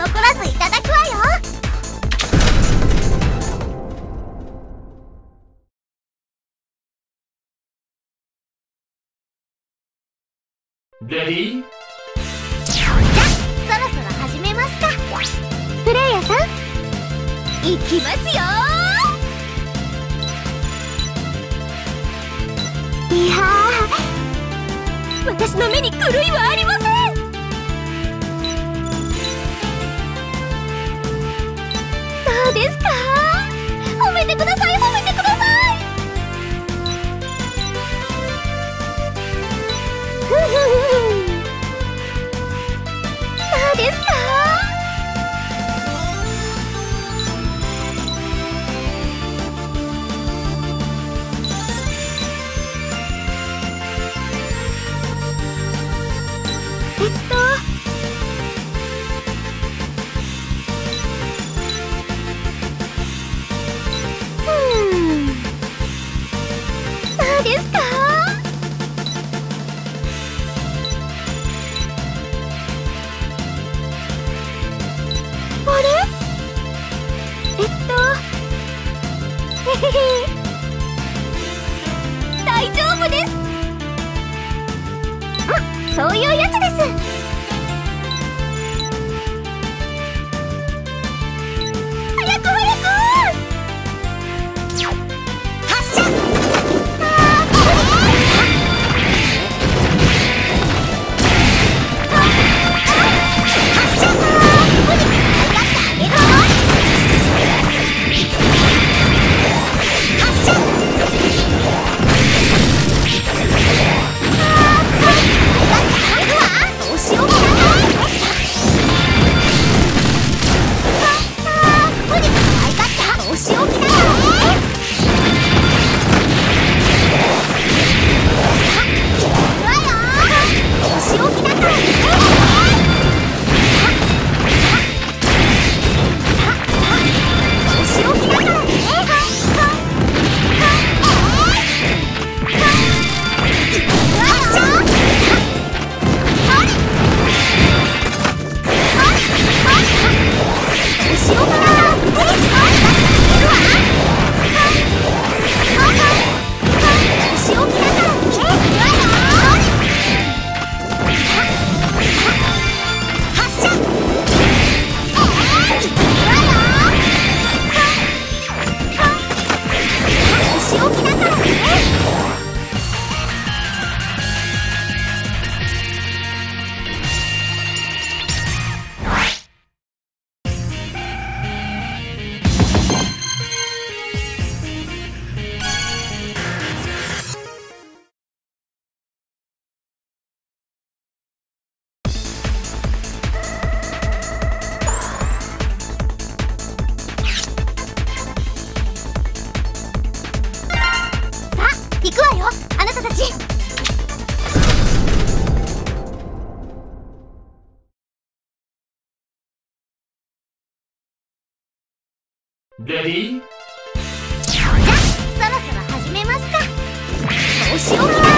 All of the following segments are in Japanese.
残らずいただくわよ。レディーじゃそろそろ始めますか。プレイヤーさんいきますよ。いやー私の目に狂いはありませんですか？褒めてください褒めてください。大丈夫です。あそういうやつです。早く早く。レディーじゃあそろそろ始めますか。どうしよう。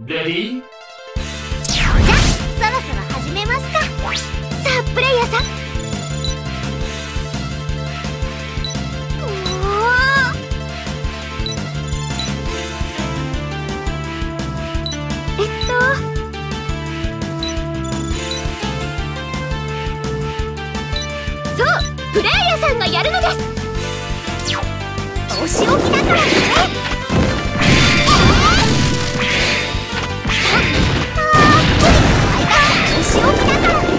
レディーじゃそろそろ始めますか。さあプレイヤーさん。えっと。そうプレイヤーさんがやるのです。お仕置きだからね。しおきだから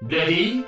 Ready?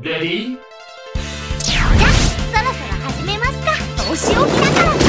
レディー。じゃそろそろ始めますか。お仕置きだから。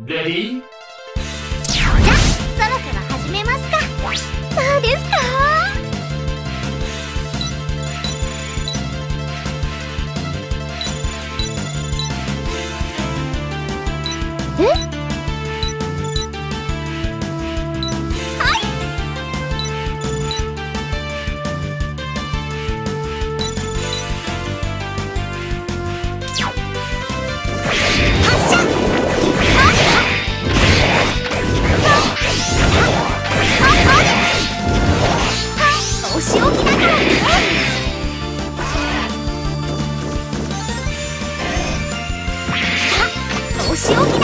レディーじゃそろそろ始めますか。どうですか？え？仕置き